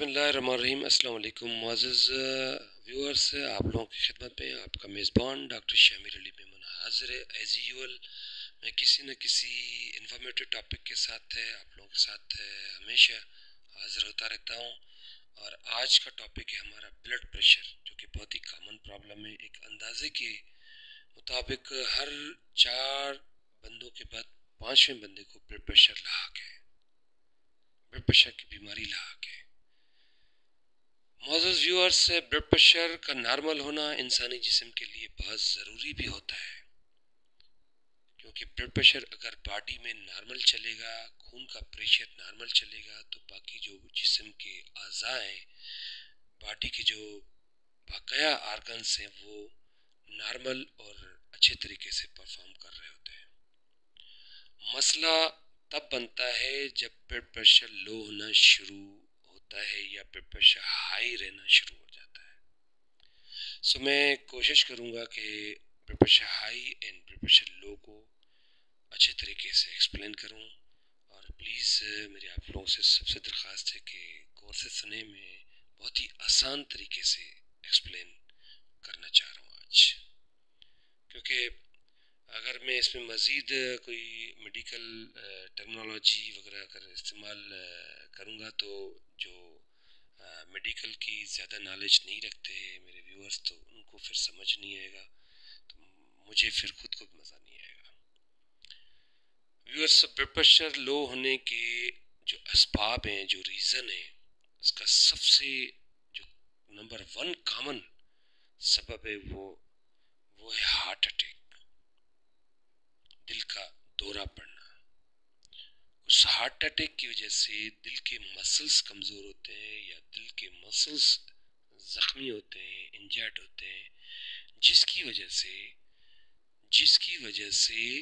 बसमीम अल्लाम Moz viewers, आप लोगों की खिदमत में आपका मेज़बान डॉक्टर शामिर अली मेमन हाजिर है। एज़ यूल मैं किसी न किसी इन्फॉर्मेटिव टॉपिक के साथ है, आप लोगों के साथ हमेशा हाजिर होता रहता हूँ। और आज का टॉपिक है हमारा ब्लड प्रेशर जो कि बहुत ही कॉमन प्रॉब्लम है। एक अंदाजे के मुताबिक हर चार बंदों के बाद पाँचवें बंदे को ब्लड प्रेशर लाक है। ब्लड प्रेशर की बीमारी लाक है। मोज़ व्यूअर्स ब्लड प्रेशर का नॉर्मल होना इंसानी जिसम के लिए बहुत ज़रूरी भी होता है। क्योंकि ब्लड प्रेशर अगर बॉडी में नॉर्मल चलेगा, खून का प्रेशर नॉर्मल चलेगा तो बाकी जो जिसम के अज़ा हैं बॉडी के जो बाकाया आर्गन्स हैं, वो नॉर्मल और अच्छे तरीके से परफॉर्म कर रहे होते हैं। मसला तब बनता है जब ब्लड प्रेशर लो होना शुरू होता है या ब्लड प्रेशर हाई रहना शुरू हो जाता है। सो so, मैं कोशिश करूँगा कि blood pressure high and blood pressure low को अच्छे तरीके से एक्सप्लेन करूँ। और प्लीज़ मेरी आप लोगों से सबसे दरख्वास्त है कि गौर सुने में बहुत ही आसान तरीके से एक्सप्लेन करना चाह रहा हूँ आज। क्योंकि अगर मैं इसमें मज़ीद कोई मेडिकल टेक्नोलॉजी वगैरह अगर इस्तेमाल करूँगा तो जो मेडिकल की ज़्यादा नॉलेज नहीं रखते मेरे व्यूअर्स तो उनको फिर समझ नहीं आएगा। तो मुझे फिर खुद को मज़ा नहीं आएगा। व्यूअर्स ब्लड प्रेशर लो होने के जो इसबाब हैं, जो रीज़न है, उसका सबसे जो नंबर वन कॉमन सबब है वो वो है हार्ट अटैक दिल का दौरा पड़ना। हार्ट अटैक की वजह से दिल के मसल्स कमज़ोर होते हैं या दिल के मसल्स ज़ख्मी होते हैं इंजर्ड होते हैं, जिसकी वजह से, जिसकी वजह से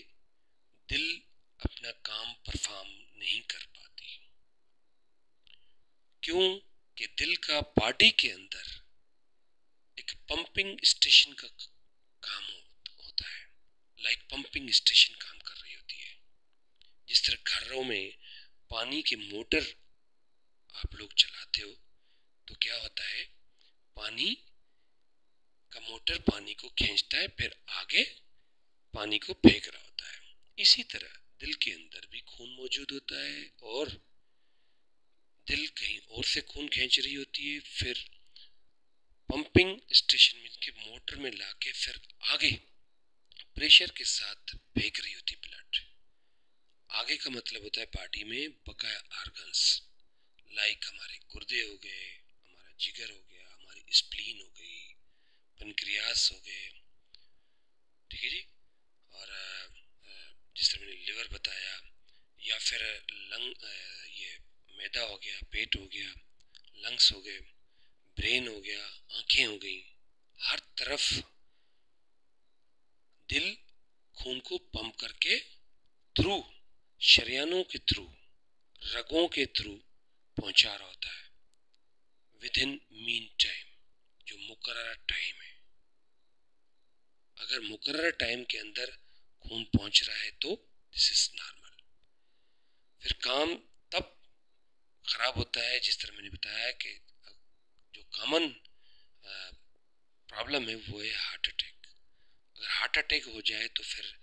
दिल अपना काम परफॉर्म नहीं कर पाती। क्यों कि दिल का बॉडी के अंदर एक पंपिंग स्टेशन का काम होता है। लाइक पंपिंग स्टेशन काम जिस तरह घरों में पानी के मोटर आप लोग चलाते हो तो क्या होता है? पानी का मोटर पानी को खींचता है, फिर आगे पानी को फेंक रहा होता है। इसी तरह दिल के अंदर भी खून मौजूद होता है और दिल कहीं और से खून खींच रही होती है, फिर पंपिंग स्टेशन में के मोटर में लाके फिर आगे प्रेशर के साथ फेंक रही होती ब्लड आगे का मतलब होता है बॉडी में बकाया आर्गन्स लाइक हमारे गुर्दे हो गए, हमारा जिगर हो गया, हमारी स्प्लीन हो गई पनक्रियास हो गए। ठीक है जी? और जिस तरह मैंने लिवर बताया, या फिर लंग ये मैदा हो गया, पेट हो गया लंग्स हो गए ब्रेन हो गया, आँखें हो गई, हर तरफ़ दिल खून को पंप करके थ्रू शरियानों के थ्रू, रगों के थ्रू पहुँचा रहा होता है। विद इन मीन टाइम जो मुकर टाइम है। अगर मुकर टाइम के अंदर खून पहुँच रहा है तो दिस इज़ नॉर्मल फिर काम तब खराब होता है, जिस तरह मैंने बताया कि जो कॉमन प्रॉब्लम है, वो है हार्ट अटैक अगर हार्ट अटैक हो जाए तो फिर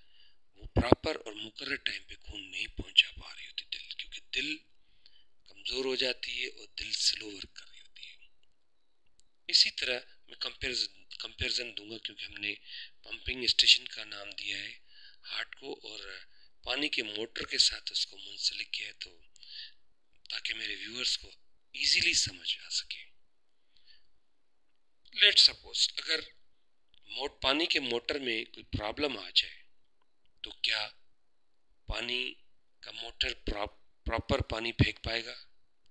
वो प्रॉपर और मुकर टाइम पे खून नहीं पहुँचा पा रही होती दिल, क्योंकि दिल कमज़ोर हो जाती है और दिल स्लो वर्क कर रही होती है। इसी तरह मैं कंपेरिजन कंपेरिजन दूँगा क्योंकि हमने पंपिंग स्टेशन का नाम दिया है। हार्ट को और पानी के मोटर के साथ उसको मुंसलिक किया है तो ताकि मेरे व्यूअर्स को इजीली समझ आ सके। लेट सपोज़ अगर मोट पानी के मोटर में कोई प्रॉब्लम आ जाए तो क्या पानी का मोटर प्रॉपर पानी फेंक पाएगा?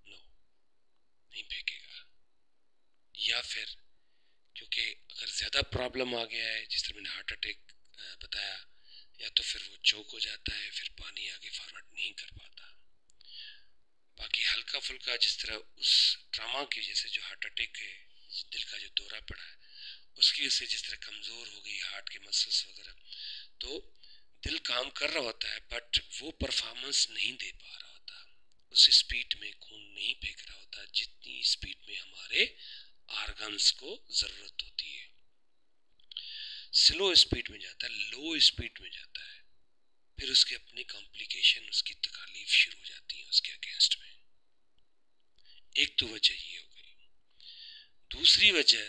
नो नहीं फेंकेगा। या फिर, क्योंकि अगर ज़्यादा प्रॉब्लम आ गया है, जिस तरह मैंने हार्ट अटैक बताया, या तो फिर वो चौक हो जाता है, फिर पानी आगे फॉरवर्ड नहीं कर पाता। बाकी हल्का फुल्का जिस तरह उस ट्रामा की वजह से जो हार्ट अटैक है दिल का जो दौरा पड़ा है, उसकी वजह से जिस तरह कमज़ोर हो गई हार्ट के मसल्स वगैरह तो दिल काम कर रहा होता है बट वो परफॉर्मेंस नहीं दे पा रहा होता। उस स्पीड में खून नहीं फेंक रहा होता, जितनी स्पीड पल्स को ज़रूरत होती है। स्लो स्पीड में जाता है लो स्पीड में जाता है। फिर उसके अपने कॉम्प्लिकेशन उसकी तकालीफ शुरू हो जाती है उसके अगेंस्ट में। एक तो वजह ये हो गई। दूसरी वजह,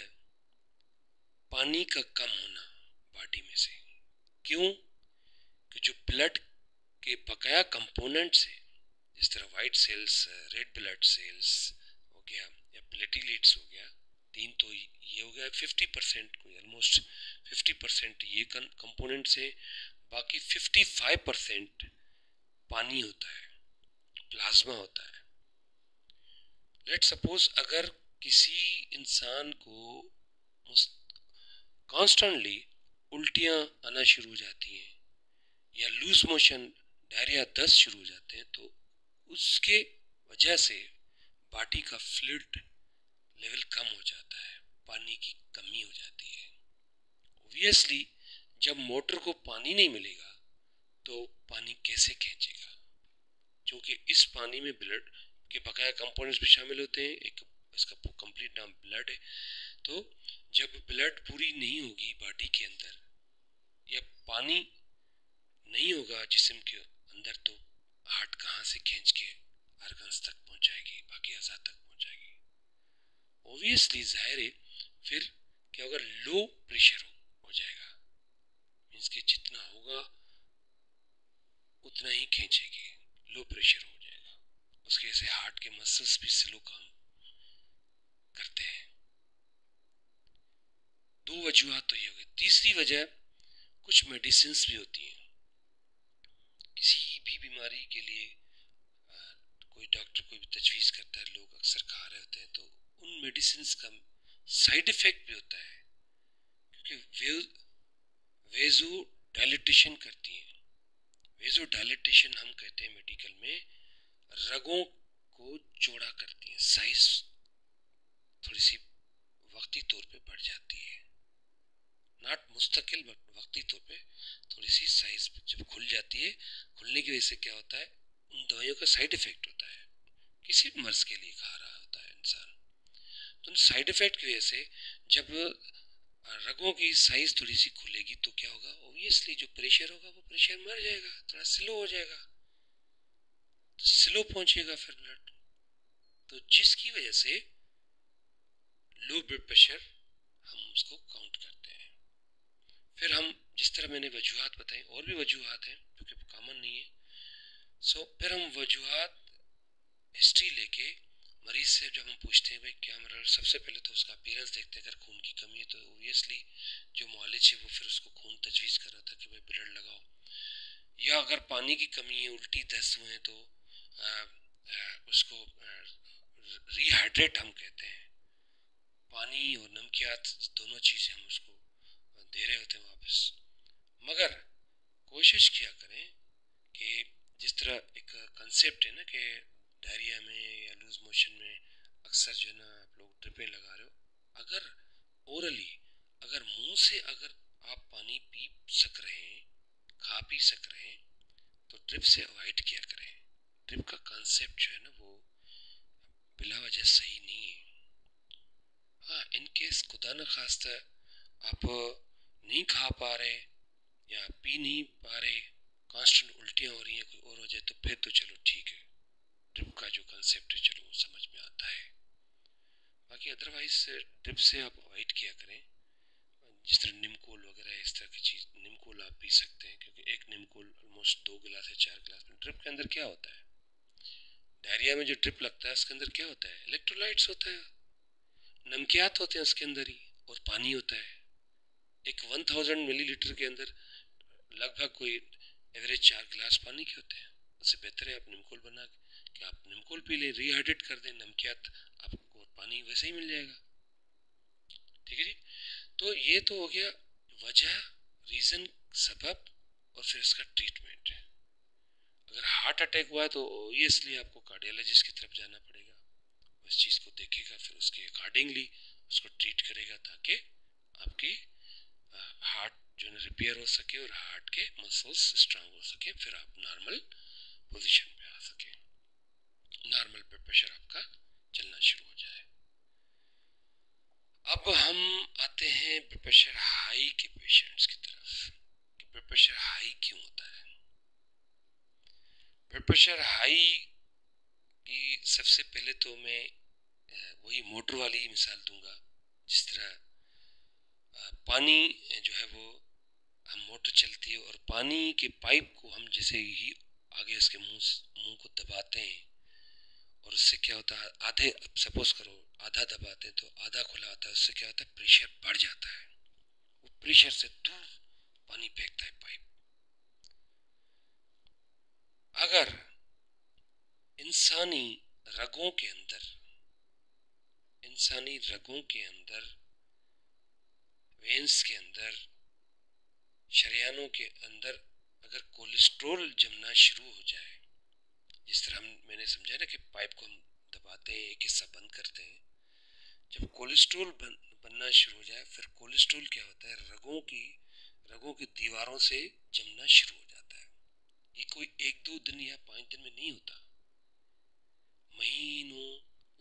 पानी का कम होना बॉडी में से। क्यों? कि जो ब्लड के बकाया कंपोनेंट्स है, जिस तरह white cells red blood cells हो गया, या प्लेटिलेट्स हो गया, तीन तो ये हो गया फिफ्टी परसेंट कोई ऑलमोस्ट फिफ्टी परसेंट ये कंपोनेंट से बाकी फिफ्टी फाइव परसेंट पानी होता है प्लाज्मा होता है। लेट सपोज़ अगर किसी इंसान को कॉन्स्टेंटली उल्टियाँ आना शुरू हो जाती हैं या लूज मोशन डायरिया दस्त शुरू हो जाते हैं तो उसके वजह से बॉडी का फ्लूड लेवल कम हो जाता है, पानी की कमी हो जाती है। ओबियसली जब मोटर को पानी नहीं मिलेगा तो पानी कैसे खींचेगा? क्योंकि इस पानी में ब्लड के बकाया कंपोनेंट्स भी शामिल होते हैं, एक इसका कंप्लीट नाम ब्लड है। तो जब ब्लड पूरी नहीं होगी बॉडी के अंदर, या पानी नहीं होगा जिसम के अंदर तो हार्ट कहाँ से खींच के आर्गन्स तक पहुंचाएगी बाकी अजा तक पहुंचाएगी। ओबियसली ज़ाहिर है फिर क्या होगा? लो प्रेशर हो, जाएगा। मीन्स कि जितना होगा उतना ही खींचेगी। लो प्रेशर हो जाएगा। उसके ऐसे हार्ट के मसल्स भी स्लो काम करते हैं। दो वजूहत तो ये हो गई। तीसरी वजह कुछ मेडिसिन भी होती हैं। भी बीमारी के लिए कोई डॉक्टर कोई भी तजवीज़ करता है, लोग अक्सर खा रहे होते हैं तो उन मेडिसिन का साइड इफ़ेक्ट भी होता है, क्योंकि वे वेजो डायलिटेशन करती हैं। वेजो डायलिटेशन हम कहते हैं मेडिकल में, रगों को चौड़ा करती हैं, साइज़ थोड़ी सी वक्ती तौर पे बढ़ जाती है। नॉट मुस्तकिल वक्ती तौर पे थोड़ी सी साइज़ जब खुल जाती है, खुलने की वजह से क्या होता है, उन दवाइयों का साइड इफ़ेक्ट होता है। किसी भी मर्ज के लिए खा रहा होता है इंसान। तो उन साइड इफ़ेक्ट की वजह से जब रगों की साइज़ थोड़ी सी खुलेगी तो क्या होगा? ओबियसली जो प्रेशर होगा, वो प्रेशर मर जाएगा, थोड़ा स्लो हो जाएगा। तो स्लो पहुंचेगा फिर ब्लड तो जिसकी वजह से लो ब्लड प्रेशर हम उसको काउंट करते हैं। फिर हम जिस तरह मैंने वजूहत बताई और भी वजूहत हैं जो कि कॉमन नहीं है। सो फिर हम वजूहत हिस्ट्री लेके मरीज़ से जब हम पूछते हैं भाई क्या मरा सबसे पहले तो उसका अपीयरेंस देखते हैं। अगर खून की कमी है तो ओबियसली जो मॉलिज है वो फिर उसको खून तजवीज़ कर रहा था कि भाई ब्लड लगाओ। या अगर पानी की कमी है उल्टी दस्त हुए हैं तो आ, आ, उसको रिहाइड्रेट हम कहते हैं। पानी और नमकियात दोनों चीज़ें हम उसको दे रहे होते हैं वापस। मगर कोशिश किया करें कि जिस तरह एक कंसेप्ट है ना कि डायरिया में या लूज मोशन में अक्सर जो है ना आप लोग ड्रिपें लगा रहे हो, अगर ओरली अगर मुँह से अगर आप पानी पी सक रहे हैं, खा पी सक रहे हैं तो ड्रिप से अवॉइड किया करें। ड्रिप का कंसेप्ट जो है ना वो बिला वजह सही नहीं है। हाँ इनकेस खुदा न खास्ता आप नहीं खा पा रहे, या पी नहीं पा रहे कांस्टेंट उल्टियाँ हो रही हैं, कोई और हो जाए तो फिर तो चलो ठीक है। ड्रिप का जो कंसेप्ट है, चलो वो समझ में आता है। बाकी अदरवाइज़ ड्रिप से आप अवॉइड किया करें। जिस तरह निमकोल वगैरह, इस तरह की चीज़, निमकोल आप पी सकते हैं, क्योंकि एक निमकोल ऑलमोस्ट दो गिलास या चार गिलास में ड्रिप के अंदर क्या होता है? डायरिया में जो ड्रिप लगता है, उसके अंदर क्या होता है? इलेक्ट्रोलाइट्स होता है। नमकियात होते हैं उसके अंदर ही, और पानी होता है। एक वन थाउज़ेंड मिलीलीटर के अंदर लगभग कोई एवरेज चार गिलास पानी के होते हैं। उससे बेहतर है आप निमकोल बना के आप निमकोल पी लें रिहाइड्रेट कर दें नमकियात आपको पानी वैसे ही मिल जाएगा। ठीक है जी? तो ये तो हो गया वजह रीज़न सबब और फिर इसका ट्रीटमेंट है अगर हार्ट अटैक हुआ है तो ओबियसली आपको कार्डियोलॉजिस्ट की तरफ़ जाना पड़ेगा। उस चीज़ को देखेगा, फिर उसके अकॉर्डिंगली उसको ट्रीट करेगा ताकि आपकी हार्ट जो है रिपेयर हो सके और हार्ट के मसल्स स्ट्रांग हो सके, फिर आप नॉर्मल पोजीशन पे आ सके। नॉर्मल ब्लड प्रेशर आपका चलना शुरू हो जाए। अब अब हम आते हैं ब्लड प्रेशर हाई के पेशेंट्स की तरफ़। कि ब्लड प्रेशर हाई क्यों होता है? ब्लड प्रेशर हाई की सबसे पहले तो मैं वही मोटर वाली मिसाल दूँगा, जिस तरह पानी जो है वो, हम मोटर चलती है और पानी के पाइप को हम जैसे ही आगे उसके मुँह मुँह को दबाते हैं और उससे क्या होता है, आधे सपोज़ करो, आधा दबाते हैं तो आधा खुला होता है, उससे क्या होता है प्रेशर बढ़ जाता है। वो प्रेशर से दूर पानी फेंकता है पाइप। अगर इंसानी रगों के अंदर, इंसानी रगों के अंदर वेंस के अंदर शरियानों के अंदर अगर कोलेस्ट्रोल जमना शुरू हो जाए जिस तरह हम मैंने समझा ना कि पाइप को हम दबाते हैं एक हिस्सा बंद करते हैं जब कोलेस्ट्रोल बन, बनना शुरू हो जाए फिर कोलेस्ट्रोल क्या होता है? रगों की रगों की दीवारों से जमना शुरू हो जाता है। ये कोई एक दो दिन या पाँच दिन में नहीं होता। महीनों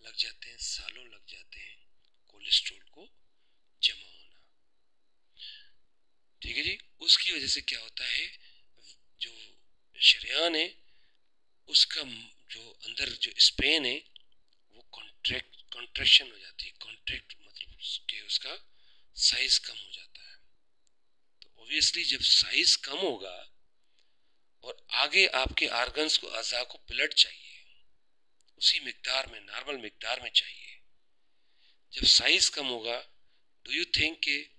लग जाते हैं सालों लग जाते हैं कोलेस्ट्रोल को जमा होना ठीक है जी? उसकी वजह से क्या होता है, जो शरियान है, उसका जो अंदर जो स्पेन है, वो कॉन्ट्रैक्ट कॉन्ट्रेक्शन हो जाती है। कॉन्ट्रैक्ट मतलब कि उसका साइज़ कम हो जाता है। तो ऑब्वियसली जब साइज़ कम होगा और आगे आपके आर्गन्स को, अज़ा को ब्लड चाहिए, उसी मकदार में नॉर्मल मकदार में चाहिए, जब साइज़ कम होगा डू यू थिंक कि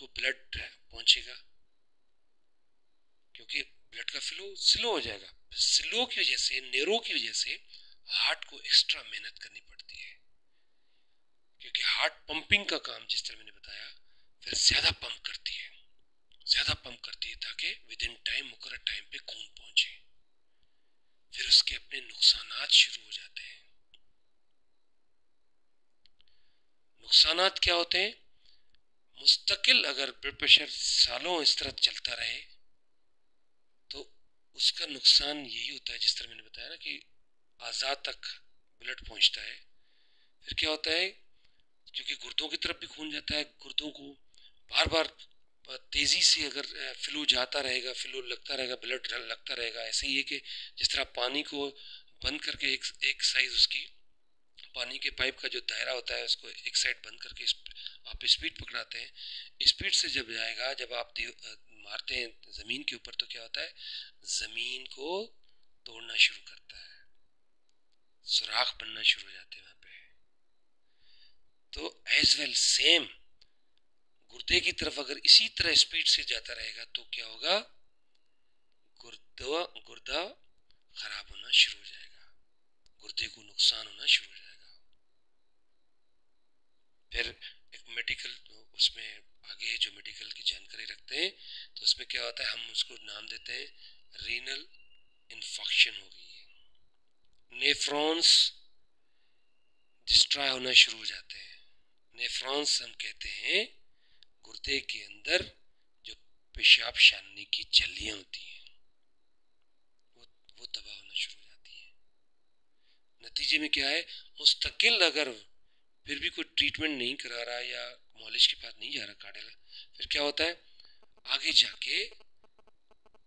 उनको ब्लड पहुंचेगा। क्योंकि ब्लड का फ्लो स्लो हो जाएगा। स्लो की वजह से नेरो की वजह से हार्ट को एक्स्ट्रा मेहनत करनी पड़ती है। क्योंकि हार्ट पंपिंग का काम, जिस तरह मैंने बताया, फिर ज़्यादा पंप करती है। ज़्यादा पंप करती है ताकि विद इन टाइम मुकर टाइम पे खून पहुँचे। फिर उसके अपने नुकसान शुरू हो जाते हैं। नुकसान क्या होते हैं? मुस्तकिल अगर ब्लड प्रेशर सालों इस तरह चलता रहे तो उसका नुकसान यही होता है, जिस तरह मैंने बताया ना कि आज़ाद तक ब्लड पहुँचता है। फिर क्या होता है, क्योंकि गुर्दों की तरफ़ भी खून जाता है, गुर्दों को बार बार तेज़ी से अगर फ्लू जाता रहेगा, फ्लू लगता रहेगा ब्लड लगता रहेगा, ऐसे ही है कि जिस तरह पानी को बंद करके एक एक साइज़ उसकी पानी के पाइप का जो दायरा होता है, उसको एक साइड बंद करके आप स्पीड पकड़ाते हैं। स्पीड से जब जाएगा, जब आप मारते हैं ज़मीन के ऊपर तो क्या होता है? ज़मीन को तोड़ना शुरू करता है। सुराख बनना शुरू हो जाते हैं वहाँ पे। तो एज वेल सेम गुर्दे की तरफ़ अगर इसी तरह स्पीड से जाता रहेगा तो क्या होगा? गुर्दा गुर्दा खराब होना शुरू हो जाएगा। गुर्दे को नुकसान होना शुरू हो जाएगा। फिर एक मेडिकल उसमें आगे जो मेडिकल की जानकारी रखते हैं तो उसमें क्या होता है, हम उसको नाम देते हैं रीनल इन्फेक्शन हो गई है। नेफ्रॉन्स डिस्ट्रॉय होना शुरू हो जाते हैं। नेफ्रॉन्स हम कहते हैं, गुर्दे के अंदर जो पेशाब छानने की झल्लियाँ होती हैं, वो वो तबाह होना शुरू हो जाती है। नतीजे में क्या है, मुस्तकिल अगर फिर भी कोई ट्रीटमेंट नहीं करा रहा या मॉलिश के पास नहीं जा रहा काटेला फिर क्या होता है? आगे जाके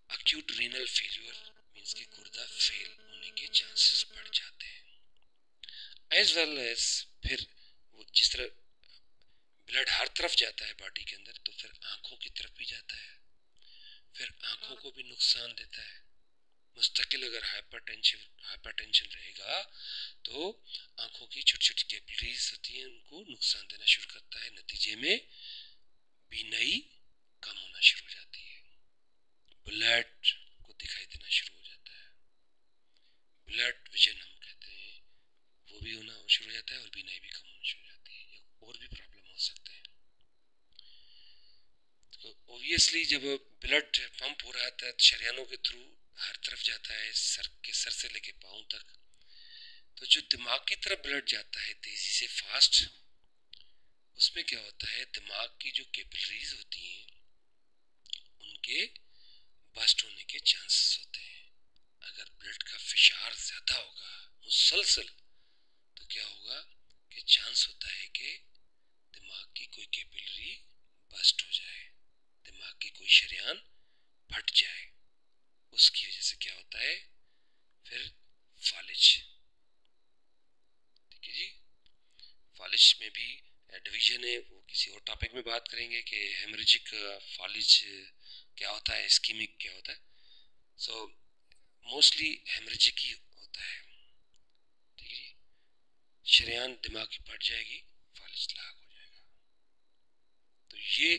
अक्यूट रीनल फेलियर मींस के गुर्दा फेल होने के चांसेस बढ़ जाते हैं। एज वेल एज फिर वो जिस तरह ब्लड हर तरफ़ जाता है बॉडी के अंदर तो फिर आँखों की तरफ़ भी जाता है। फिर आँखों को भी नुकसान देता है। मुस्तकिल अगर हाइपर टेंशन हाइपर टेंशन रहेगा तो आँखों की छोटी छोटी कैपिलरीज होती हैं, उनको नुकसान देना शुरू करता है। नतीजे में बीनाई कम होना शुरू हो जाती है। ब्लड को दिखाई देना शुरू हो जाता है। ब्लड विजन हम कहते हैं, वो भी होना शुरू हो जाता है और बीनाई भी कम होना शुरू हो जाती है। और भी प्रॉब्लम हो सकते हैं। तो ओबियसली जब ब्लड पंप हो रहा था शरियानों के थ्रू हर तरफ़ जाता है, सर के सर से लेके पाँव तक। तो जो दिमाग की तरफ़ ब्लड जाता है तेज़ी से फास्ट उसमें क्या होता है, दिमाग की जो कैपिलरीज होती हैं, उनके बस्ट होने के चांसेस होते हैं। अगर ब्लड का फिशार ज़्यादा होगा, मुसलसल तो क्या होगा कि चांस होता है कि दिमाग की कोई कैपिलरी बस्ट हो जाए, दिमाग की कोई शरियान फट जाए। उसकी वजह से क्या होता है? फिर फालिज ठीक है जी? फालिज में भी डिवीज़न है, वो किसी और टॉपिक में बात करेंगे कि हेमरेजिक फालिज क्या होता है? स्कीमिक क्या होता है? सो मोस्टली हेमरेजिक ही होता है। ठीक है जी? शरियान दिमाग की फट जाएगी फालिज लाक हो जाएगा। तो ये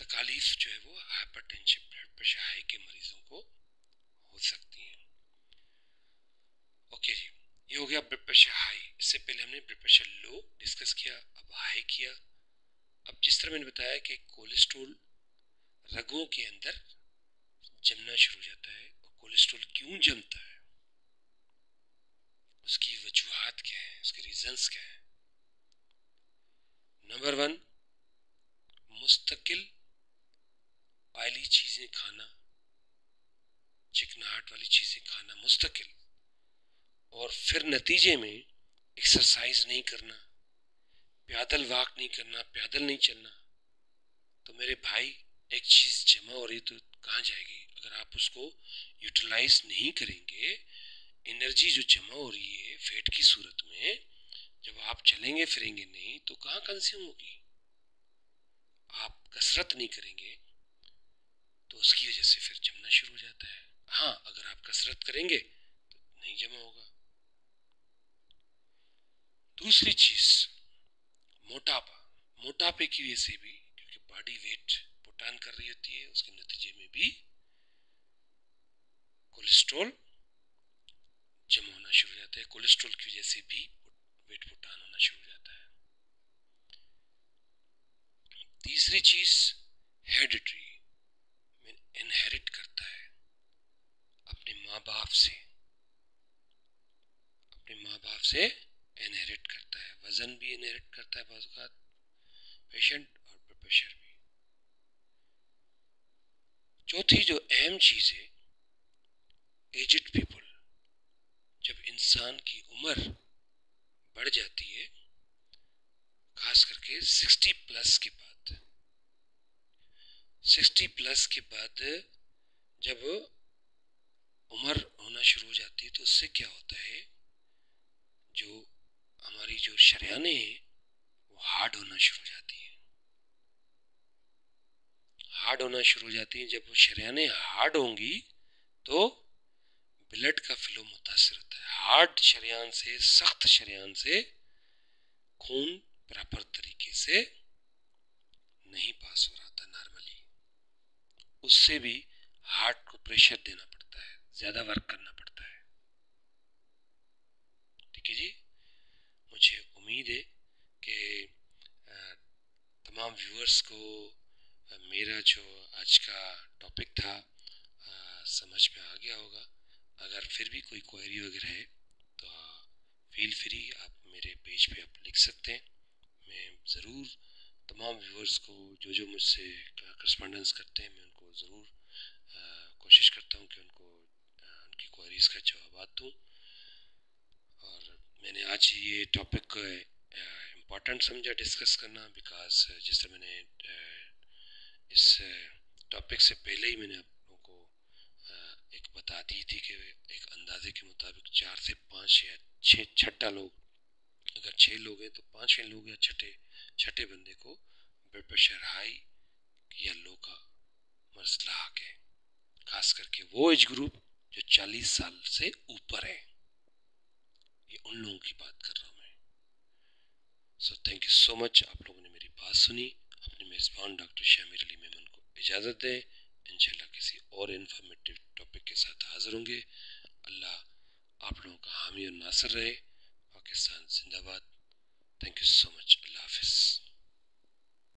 तकालीफ जो है वो हाइपरटेंशन ब्लड प्रेशर हाई के मरीजों को हो सकती हैं। ओके जी, ये हो गया ब्लड प्रेशर हाई इससे पहले हमने ब्लड प्रेशर लो डिस्कस किया, अब हाई किया। अब जिस तरह मैंने बताया कि कोलेस्ट्रोल रगों के अंदर जमना शुरू हो जाता है और कोलेस्ट्रोल क्यों जमता है, उसकी वजूहत क्या है, उसके रीजंस क्या है? नंबर वन मुस्तकिल ऑयली चीज़ें खाना, चिकनाहट वाली चीज़ें खाना मुस्तकिल। और फिर नतीजे में एक्सरसाइज नहीं करना, पैदल वाक नहीं करना, पैदल नहीं चलना तो मेरे भाई एक चीज़ जमा हो रही तो कहाँ जाएगी? अगर आप उसको यूटिलाइज नहीं करेंगे एनर्जी जो जमा हो रही है फेट की सूरत में, जब आप चलेंगे, फिरेंगे नहीं तो कहाँ कंज्यूम होगी? आप कसरत नहीं करेंगे उसकी वजह से फिर जमना शुरू हो जाता है। हाँ अगर आप कसरत करेंगे तो नहीं जमा होगा। दूसरी चीज़, मोटापा। मोटापे की वजह से भी, क्योंकि बॉडी वेट पुटान कर रही होती है, उसके नतीजे में भी कोलेस्ट्रॉल जमा होना शुरू हो जाता है। कोलेस्ट्रॉल की वजह से भी वेट पुटान होना शुरू हो जाता है। तीसरी चीज़ हेरिडिटरी इनहेरिट करता है अपने माँ बाप से। अपने माँ बाप से इनहेरिट करता है, वज़न भी इनहेरिट करता है बहुत पेशेंट और प्रेशर भी। चौथी जो अहम चीज़ है एजिड पीपल जब इंसान की उम्र बढ़ जाती है, खास करके 60 प्लस के बाद। सिक्सटी प्लस के बाद जब उम्र होना शुरू हो जाती है तो उससे क्या होता है, जो हमारी जो शरियाने हैं, वो हार्ड होना शुरू हो जाती हैं। हार्ड होना शुरू हो जाती हैं, जब वो शरियाने हार्ड होंगी तो ब्लड का फ्लो मुतासर होता है। हार्ड शरियान से, सख्त शरियान से खून प्रॉपर तरीके से नहीं पास हो रहा था नॉर्मली उससे भी हार्ट को प्रेशर देना पड़ता ज़्यादा वर्क करना पड़ता है। ठीक है जी? मुझे उम्मीद है कि तमाम व्यूअर्स को मेरा जो आज का टॉपिक था समझ में आ गया होगा। अगर फिर भी कोई क्वेरी वगैरह है तो फील फ्री आप मेरे पेज पे आप लिख सकते हैं। मैं ज़रूर तमाम व्यूअर्स को जो जो मुझसे करस्पॉन्डेंस करते हैं, मैं उनको ज़रूर कोशिश करता हूँ कि उनको उनकी क्वारीज का जवाब दूँ। और मैंने आज ये टॉपिक इंपॉर्टेंट समझा डिस्कस करना बिकॉज़ जिस तरह मैंने इस टॉपिक से पहले ही मैंने आप लोगों को एक बता दी थी कि एक अंदाजे के मुताबिक चार से पाँच या छः छठा लोग, अगर छः लोग हैं तो पाँचवें लोग या छठे छठे बंदे को ब्लड प्रेशर हाई या लो का मसला गए खास करके वो एज ग्रुप जो 40 साल से ऊपर है। ये उन लोगों की बात कर रहा हूँ मैं। So thank you so much आप लोगों ने मेरी बात सुनी। अपने मेज़बान डॉक्टर शामिर अली मेमन को इजाज़त दें। इंशाल्लाह किसी और इन्फॉर्मेटिव टॉपिक के साथ हाजिर होंगे। अल्लाह आप लोगों का हामी और नासर रहे। पाकिस्तान जिंदाबाद। Thank you so much Allah हाफिज़।